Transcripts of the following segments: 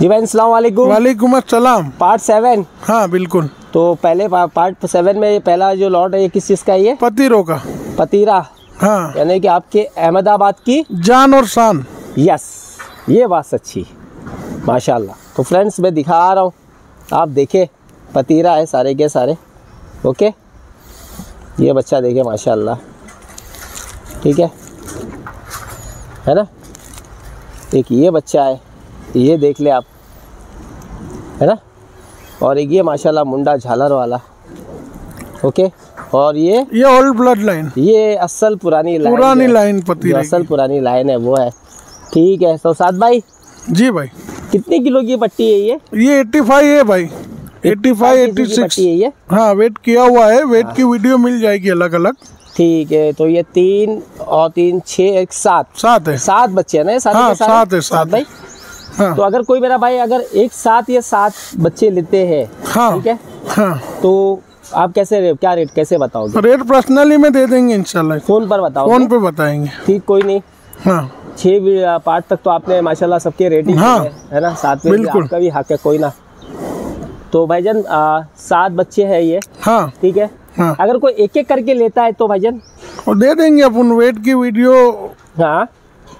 जी भाई अस्सलाम वालेकुम। वालेकुम अस्सलाम। Part seven. हाँ बिल्कुल। तो पहले पा- पार्ट सेवन में पहला जो लॉट है ये किस चीज़ का है ये? पतिरों का। पतीरा। हाँ। यानी कि आपके अहमदाबाद की जान और शान। यस ये बात सच्ची। माशाल्लाह। तो फ्रेंड्स मैं दिखा रहा हूँ। आप देखे पतीरा है सारे के सारे। ओके? ये बच्चा देखे माशाल्लाह। ठीक है? है ना? एक ये बच्चा है। ये देख ले आप है ना? और एक ये माशाल्लाह मुंडा झालर वाला ओके? और ये? ये ओल्ड ब्लड लाइन ये असल पुरानी लाइन पुरानी लाइन जो पतिरे असल पुरानी लाइन है वो है। ठीक है तो साद भाई जी भाई। कितने किलो की पट्टी है ये? ये 85 है भाई। 85 किलो की 86 पट्टी है ये? हाँ वेट किया हुआ है। वेट हाँ। की वीडियो मिल जाएगी अलग अलग ठीक है तो ये तीन और तीन छः एक सात। सात है। सात बच्चे हैं ना सारे हाँ, सात है, सात भाई? हाँ। तो अगर कोई मेरा भाई अगर एक साथ या सात बच्चे लेते हैं हाँ। ठीक है? हाँ। तो आप कैसे रे- क्या रेट कैसे बताओगे? रेट पर्सनली में दे देंगे इंशाल्लाह फ़ोन पर बताओ फ़ोन पे बताएँगे। ठीक कोई नहीं। हाँ। छः पार्ट तक तो आपने माशाल्लाह सबके रेटिंग हाँ। है ना? सात में। आपका भी हक है कोई ना। तो भाईजान आ, सात बच्चे है ये। हाँ। ठीक है? हाँ। अगर कोई एक एक करके लेता है तो भाईजान? और दे देंगे अपन वेट की वीडियो हाँ।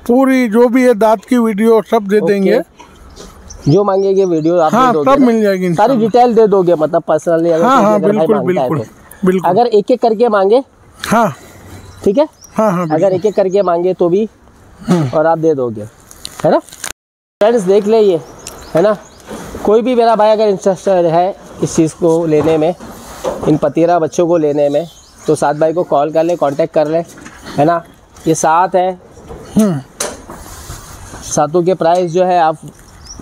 पूरी जो भी है दांत की वीडियो सब दे देंगे। जो मांगेंगे वीडियो आप हाँ दे सब मिल जाएगी सारी डिटेल दे दोगे मतलब पर्सनली अगर हाँ हाँ बिल्कुल बिल्कुल तो। बिल्कुल। अगर एक एक करके मांगे हाँ। ठीक है? हाँ हाँ अगर एक एक करके मांगे तो भी हम्म। और आप दे दोगे है ना? फ्रेंड्स देख ले ये है ना? कोई भी मेरा भाई अगर इंटरेस्टेड है इस चीज़ को लेने में इन पतीरा बच्चों को लेने में तो सात भाई को कॉल कर ले कांटेक्ट कर ले है ना? ये सात है। हम्म, सातों के प्राइस जो है आप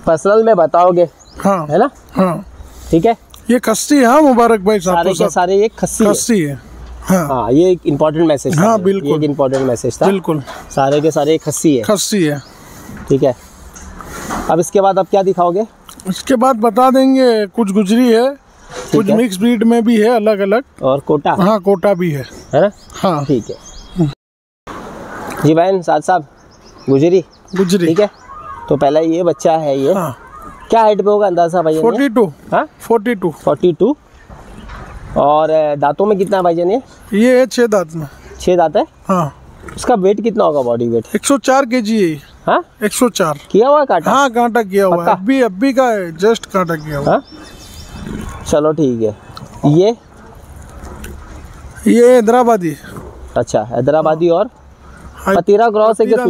पर्सनल में बताओगे हाँ। है ना? हाँ। ठीक है? ये खस्सी है हाँ मुबारक भाई सारे के सारे ये खस्सी है। खस्सी है। हाँ। हाँ ये एक इम्पोर्टेंट मैसेज हाँ, बिल्कुल। एक इम्पोर्टेंट मैसेज था। बिल्कुल। सारे के सारे खस्सी है। खस्सी है। ठीक है? अब इसके बाद आप क्या दिखाओगे? इसके बाद बता देंगे कुछ गुजरी है कुछ है। मिक्स ब्रीड में भी है अलग अलग और कोटा? हाँ कोटा भी है। है ना? हाँ। ठीक है। जी बहन साथ साहब गुजरी? गुजरी। ठीक है? तो पहला ये बच्चा है ये। हाँ। क्या हाइट पे होगा अंदाज़ा भाई फोर्टी टू। हाँ? Forty two. Forty two. और दांतों में कितना भाईजान ये ये है छः दांत में। छः दांत है? हाँ। उसका वेट कितना होगा बॉडी वेट एक सौ चार के जी है हाँ? एक सौ चार। किया हुआ है काटा? हाँ कांटा किया हुआ है। अभी अभी का है जस्ट कांटा किया हुआ हाँ। चलो ठीक है। ये? ये हैदराबादी। अच्छा हैदराबादी और? हाई- पतीरा क्रॉस है क्या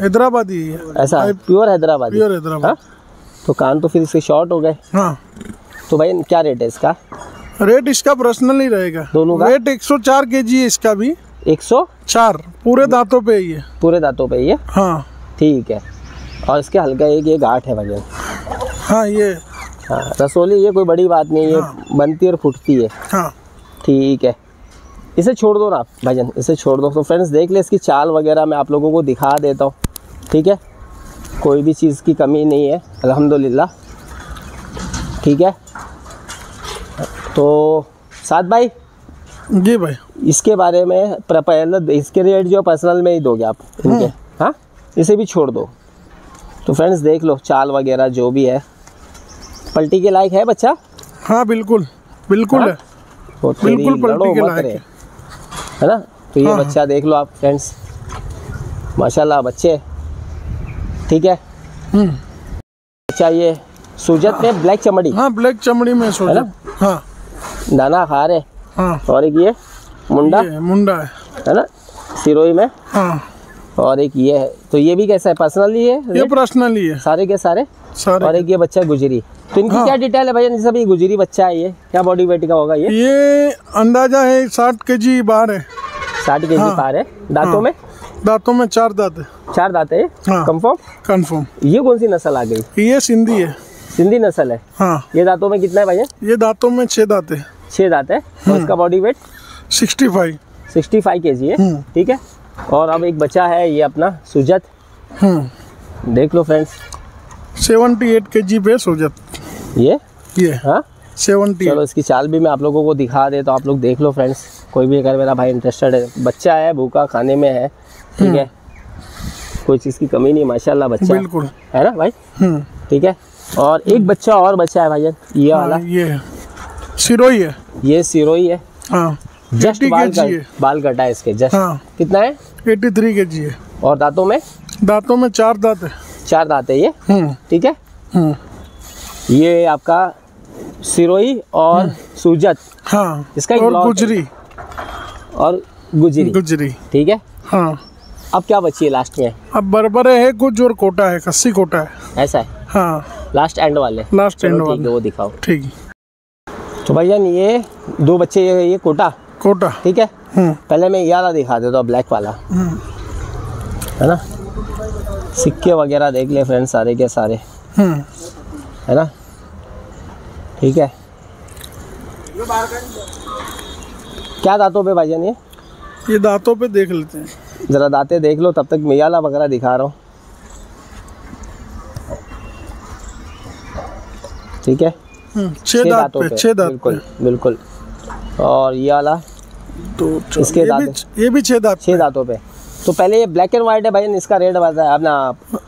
हैदराबादी है। ऐसा प्योर हैदराबादी। प्योर हैदराबाद। हाँ? तो कान तो फिर इसके शॉर्ट हो गए। हाँ। तो भाई क्या रेट है इसका? रेट इसका पर्सनल ही रहेगा। दोनों का? रेट 104 केजी है इसका भी। एक सौ चार? पूरे दांतों पे ही है। पूरे दांतों पे ये हाँ? ठीक है। और इसके हल्का एक ये गाठ है भजन हाँ ये। हाँ रसोली ये कोई बड़ी बात नहीं है। ये बनती और फूटती है। हाँ। ठीक है। इसे छोड़ दो ना आप भजन इसे छोड़ दो। तो फ्रेंड्स देख ले इसकी चाल वगैरह मैं आप लोगों को दिखा देता हूँ ठीक है? कोई भी चीज़ की कमी नहीं है अल्हम्दुलिल्लाह ठीक है? तो साथ भाई जी भाई। इसके बारे में पहले इसके रेट जो पर्सनल में ही दोगे आप इनके हाँ? इसे भी छोड़ दो। तो फ्रेंड्स देख लो चाल वगैरह जो भी है। पलटी के लायक है बच्चा? हाँ बिल्कुल बिल्कुल हाँ? है। तो बिल्कुल पलटी के लायक है। है ना? तो ये हाँ, हाँ। बच्चा देख लो आप फ्रेंड्स माशाल्लाह बच्चे। ठीक है? अच्छा ये सूजत में ब्लैक चमड़ी। हाँ ब्लैक चमड़ी में सो है हाँ। दाना खा रहे हाँ। और एक ये मुंडा। ये मुंडा है। है ना? सिरोही में। हाँ। और एक ये है। तो ये भी कैसा है? पर्सनली है? ये पर्सनली है। सारे के सारे? और एक ये बच्चा गुजरी। तो इनकी हाँ। क्या डिटेल है भैया जैसे अभी गुजरी बच्चा है ये। क्या बॉडी वेट का होगा ये? ये अंदाज़ा है साठ के जी बाहर है। साठ के जी हाँ। पार है। दांतों हाँ। में? दांतों में चार दांत है। चार दांत है हाँ। कंफर्म कंफर्म ये कौन सी नस्ल आ गई? ये सिंधी है। सिंधी नस्ल है? हाँ। ये दांतों में कितना है भैया ये दांतों में छह दांत है। छः दांत है? और उसका body weight sixty five. Sixty five K G है। हम्म। ठीक है? और अब एक बच्चा है ये अपना सुजत। देख लो फ्रेंड्स सेवेंटी एट के जी पे सो जात। ये? ये। हाँ? सेवेंटी चलो इसकी चाल भी मैं आप लोगों को दिखा दे तो आप लोग देख लो फ्रेंड्स कोई भी अगर मेरा भाई इंटरेस्टेड है बच्चा है भूखा खाने में है ठीक है? कोई चीज़ की कमी नहीं माशाल्लाह बच्चा। बिल्कुल। है ना भाई? हम्म। ठीक है? और एक बच्चा और बच्चा है भाईजान ये वाला। हाँ, ये सिरोही है। ये सिरोही है। हाँ। जस्ट बाल है। कट, बाल कटा है इसके जस्ट हाँ। कितना है? एटी थ्री के जी है। और दांतों में? दांतों में चार दांत है। चार दांत है ये। हम्म। ठीक है? हम्म। ये आपका सिरोही और सूजत हाँ इसका और गुजरी। और गुजरी। गुजरी। ठीक है? हाँ। अब क्या बची है लास्ट में? अब बरबरे है कुछ और कोटा है कस्सी कोटा है। ऐसा है? हाँ। लास्ट एंड वाले। लास्ट एंड वाला। वो दिखाओ। ठीक। तो भैया ये दो बच्चे ये, ये कोटा। कोटा। ठीक है? हम्म। पहले मैं ये वाला दिखा देता हूँ ब्लैक वाला। हम्म। है ना? सिक्के वगैरह देख ले फ्रेंड्स सारे के सारे। हम्म। है ना? ठीक है। क्या दांतों पे भाईजान ये? ये दांतों पे देख लेते हैं। ज़रा दांतें देख लो तब तक मियाला वगैरह दिखा रहा हूँ। ठीक है? हम्म, छह दांत पे छह दांत बिल्कुल बिल्कुल। और ये वाला? तो इसके ये दांत भी ये भी छह दांत छह दांतों पे। तो पहले ये ब्लैक एंड व्हाइट है भाई इसका रेट बताया अपना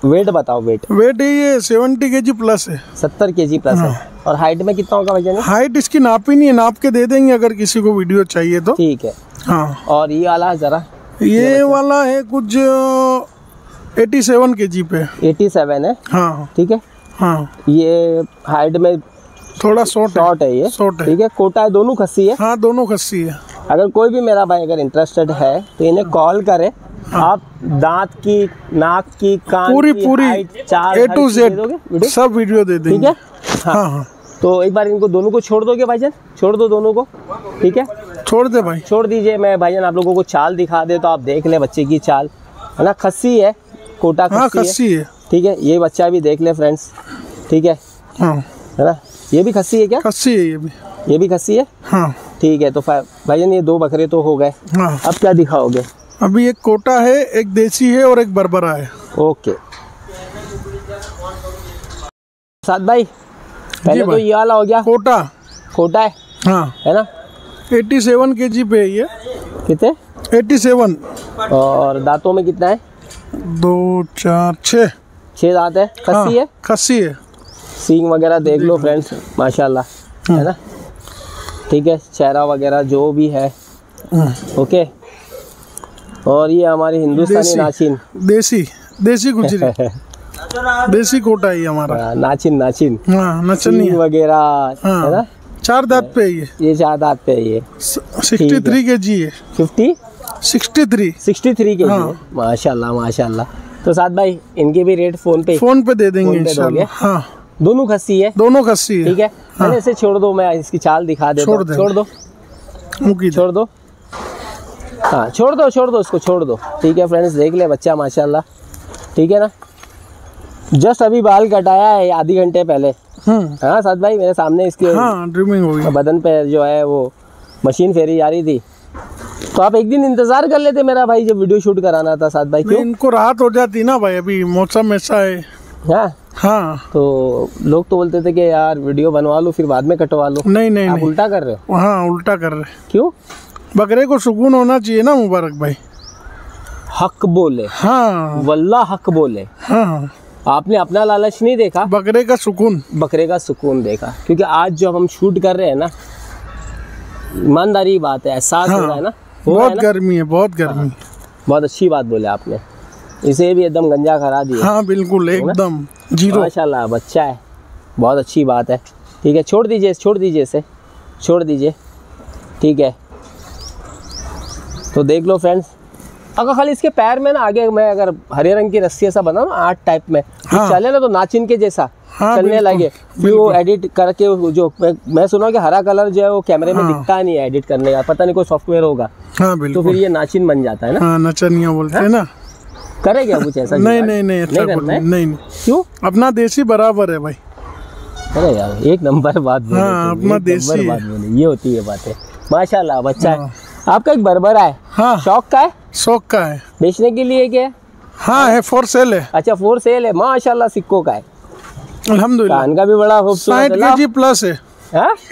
वेट बताओ वेट वेट है ये सेवेंटी के जी प्लस है। सत्तर के जी प्लस है। और हाइट में कितना होगा भैया? हाइट इसकी नाप ही नहीं है नाप के दे देंगे अगर किसी को वीडियो चाहिए तो। ठीक है। हाँ। और ये वाला ज़रा। ये वाला है कुछ एटी सेवन के जी पे। एटी सेवन है? हाँ। ठीक है? हाँ। ये हाइट में थोड़ा शॉर्ट शॉर्ट है ये। शॉर्ट है। ठीक है? कोटा है दोनों खस्सी है? हाँ दोनों खस्सी है। अगर कोई भी मेरा भाई अगर इंटरेस्टेड है तो इन्हें कॉल करे। आप दांत की नाक की कान पूरी की पूरी ए टू जेड सब वीडियो दे देंगे? ठीक है? हाँ हाँ। हाँ। तो एक बार इनको दोनों को छोड़ दोगे भाईजान छोड़ दो दोनों को। ठीक है? छोड़ दे भाई। छोड़ दीजिए मैं भाईजान आप लोगों को चाल दिखा दे तो आप देख ले बच्चे की चाल। है ना? खस्सी है कोटा खस्सी है। खस्सी है। ठीक है? ये बच्चा भी देख ले फ्रेंड्स ठीक है? हाँ। है ना? ये भी खस्सी है क्या? खस्सी है ये भी। ये भी खस्सी है? हाँ। ठीक है तो भाईजान ये दो बकरे तो हो गए। हाँ। अब क्या दिखाओगे? अभी एक कोटा है एक देसी है और एक बरबरा है। ओके। साथ भाई पहले तो ये वाला हो गया। कोटा। खोटा है? हाँ। है ना? एटी सेवन के जी पे है ये। कितने? Eighty seven. और दांतों में कितना है? दो चार छः। छह दांत है? खस्सी हाँ, है? खस्सी है। सींग वगैरह देख लो फ्रेंड्स माशाल्लाह। है। ना? ठीक है चेहरा वगैरह जो भी है। हम्म, ओके? और ये हमारी हिंदुस्तानी देसी। नाचिन। देसी देसी गुजरी। देसी कोटा है ये हमारा नाचिन नाचिन। हाँ नचनी है। वगैरह है ना? चार दांत पे ये। ये चार दांत पे ये। सिक्सटी थ्री के जी है। Fifty sixty three sixty three K G हाँ। माशाल्लाह माशाल्लाह। तो साथ भाई इनके भी रेट फ़ोन पे फ़ोन पे दे देंगे? इंशाल्लाह। हाँ। दोनों खस्सी है? दोनों खस्सी है। ठीक है। पहले इसे छोड़ दो मैं इसकी चाल दिखा देता छोड़ हूँ दे। छोड़ दो। छोड़ दो। हाँ छोड़ दो छोड़ दो इसको छोड़ दो। ठीक है फ्रेंड्स देख ले बच्चा माशाल्लाह। ठीक है ना? जस्ट अभी बाल कटाया है आधी घंटे पहले। हम्म। हाँ साथ भाई मेरे सामने इसके हाँ ड्रीमिंग हो गई। बदन पे जो है वो मशीन फेरी जा रही थी। तो आप एक दिन इंतज़ार कर लेते मेरा भाई जब वीडियो शूट कराना था साथ भाई क्यों? इनको राहत हो जाती ना भाई अभी मौसम ऐसा है। हाँ? हाँ। तो लोग तो बोलते थे कि यार वीडियो बनवा लो फिर बाद में कटवा लो। नहीं नहीं आप नहीं। उल्टा कर रहे हो? हाँ उल्टा कर रहे क्यों? बकरे को सुकून होना चाहिए ना मुबारक भाई। हक बोले। हाँ। वल्ला हक बोले। हाँ। आपने अपना लालच नहीं देखा? बकरे का सुकून। बकरे का सुकून देखा। क्योंकि आज जो हम शूट कर रहे हैं ना ईमानदारी बात है एहसास हाँ, हो। रहा है ना? बहुत है ना? गर्मी है बहुत गर्मी। हाँ, बहुत अच्छी बात बोले आपने। इसे भी एकदम गंजा करा दिया। हाँ बिल्कुल एकदम। ज़ीरो। माशाल्लाह बच्चा है। बहुत अच्छी बात है। ठीक है छोड़ दीजिए छोड़ दीजिए इसे। छोड़ दीजिए। ठीक है। तो देख लो फ्रेंड्स अगर खाली इसके पैर में ना आगे मैं अगर हरे रंग की रस्सी ऐसा बना ना आर्ट टाइप में तो हाँ। चले ना तो नाचिन के जैसा हाँ, चलने लगे। फिर वो एडिट करके जो मैं, मैं सुना कि हरा कलर जो है वो कैमरे में हाँ। दिखता नहीं है एडिट करने का पता नहीं कोई सॉफ्टवेयर होगा। हाँ तो फिर ये नाचिन बन जाता है ना। हाँ नचनिया बोलते हैं ना। करे क्या कुछ ऐसा नहीं नहीं नहीं अच्छा नहीं नहीं क्यों? अपना देसी बराबर है भाई। अरे यार एक नंबर बात बोले हाँ, अपना देसी है। बात बोले। ये होती है बातें। माशाल्लाह बच्चा हाँ। है। आपका एक बरबरा है। हाँ। शौक का है? शौक का है। बेचने के लिए क्या है? हाँ है फॉर सेल है। अच्छा फोर सेल है। माशाल्लाह सिक्कों का है। अल्हम्दुलिल्लाह। कान का भी बड़ा खूबसूरत साठ है के जी प्लस है?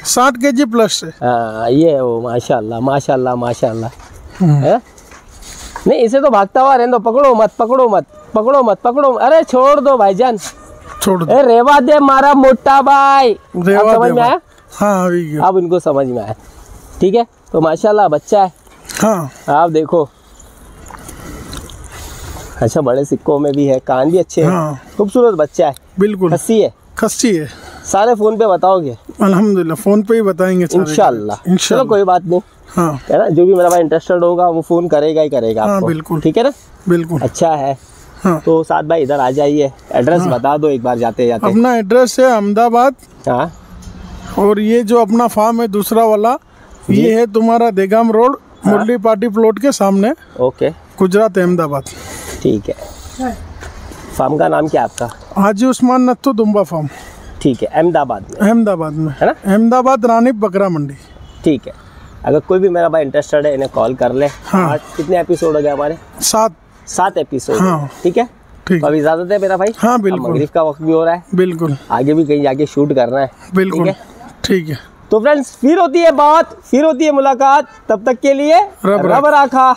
साठ के जी प्लस है। हाँ ये वो माशाल्लाह माशाल्लाह माशाल्लाह। हम्म। है? नहीं इसे तो भागता हुआ रहने दो। पकड़ो मत पकड़ो मत पकड़ो मत पकड़ो अरे छोड़ दो भाईजान। छोड़ दो। रेवा दे मारा मोटा भाई। रेवा समझ में आया? हाँ। अब इनको समझ में आया। ठीक है? तो माशाल्लाह बच्चा है। हाँ। आप देखो। अच्छा बड़े सिक्कों में भी है कान भी अच्छे हैं। हाँ। खूबसूरत बच्चा है। बिल्कुल। खस्सी है। खस्सी है। सारे फ़ोन पे बताओगे? अल्हम्दुलिल्लाह फ़ोन पे ही बताएँगे इंशाल्लाह। चलो कोई बात नहीं। हाँ। है ना? जो भी मेरा भाई इंटरेस्टेड होगा वो फ़ोन करेगा ही करेगा हाँ, आपको। बिल्कुल। ठीक है ना? बिल्कुल। अच्छा है। हाँ। तो साथ भाई इधर आ जाइए। एड्रेस बता दो एक बार जाते जाते। अपना एड्रेस है अहमदाबाद। हाँ। और ये जो अपना फार्म है दूसरा वाला ये है तुम्हारा Degam road Murli party plot के सामने। ओके। गुजरात अहमदाबाद। ठीक है। फार्म का नाम क्या आपका? हाजी उस्मान नत्थु दुम्बा फार्म। ठीक है अहमदाबाद में। अहमदाबाद में। है ना? अहमदाबाद रानी बकरा मंडी। ठीक है। अगर कोई भी मेरा भाई इंटरेस्टेड है इन्हें कॉल कर ले। हाँ। आज कितने एपिसोड हो गए हमारे? सात। सात एपिसोड हाँ। ठीक है? ठीक। तो अब इजाज़त है मेरा भाई? हाँ बिल्कुल। मगरिब का वक्त भी हो रहा है। बिल्कुल। आगे भी कहीं जाके शूट करना है। बिल्कुल। ठीक है। तो फ्रेंड्स फिर होती है बात फिर होती है मुलाकात तब तक के लिए रब रब राखा।